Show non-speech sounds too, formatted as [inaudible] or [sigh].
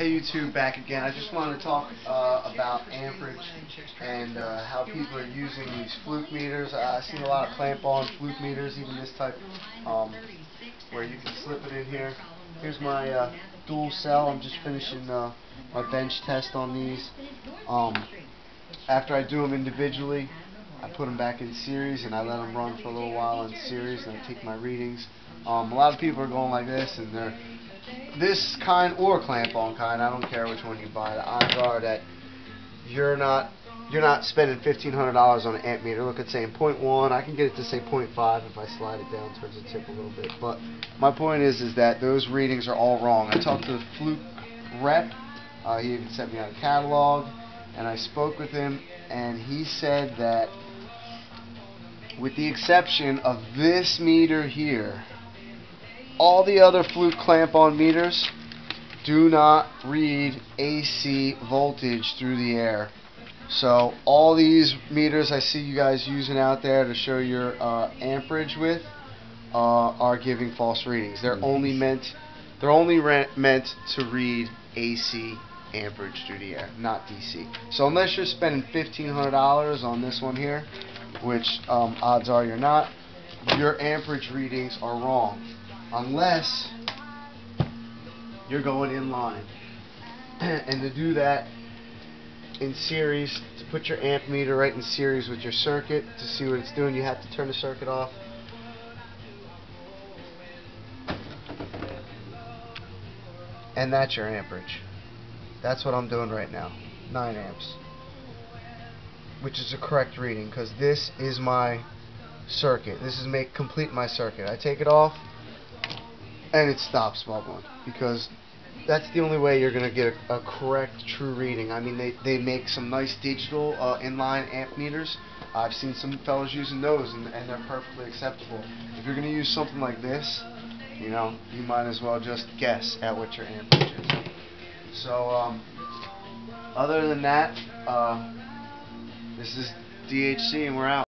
Hey YouTube, back again. I just wanted to talk uh, about amperage and uh, how people are using these fluke meters. I've seen a lot of clamp-on fluke meters, even this type, um, where you can slip it in here. Here's my uh, dual cell. I'm just finishing uh, my bench test on these. Um, after I do them individually, I put them back in series and I let them run for a little while in series and I take my readings. Um, a lot of people are going like this and they're this kind or clamp-on kind, I don't care which one you buy. The odds are that you're not you're not spending fifteen hundred dollars on an amp meter. Look at saying 0.1. I can get it to say 0.5 if I slide it down towards the tip a little bit. But my point is is that those readings are all wrong. I talked to the Fluke rep. Uh, he even sent me out a catalog, and I spoke with him, and he said that with the exception of this meter here, all the other Fluke clamp-on meters do not read AC voltage through the air. So all these meters I see you guys using out there to show your uh, amperage with uh, are giving false readings. They're only meant they're only meant to read AC amperage through the air, not DC. So unless you're spending $1,500 on this one here, which um, odds are you're not, your amperage readings are wrong unless you're going in line. [clears throat] and to do that in series, to put your amp meter right in series with your circuit to see what it's doing, you have to turn the circuit off. And that's your amperage. That's what I'm doing right now. 9 amps. Which is a correct reading because this is my circuit. This is make complete my circuit. I take it off and it stops bubbling because that's the only way you're going to get a, a, correct, true reading. I mean, they, they make some nice digital uh, inline amp meters. I've seen some fellas using those, and, and they're perfectly acceptable. If you're going to use something like this, you know, you might as well just guess at what your amperage is. So, um, other than that, uh, this is DHC, and we're out.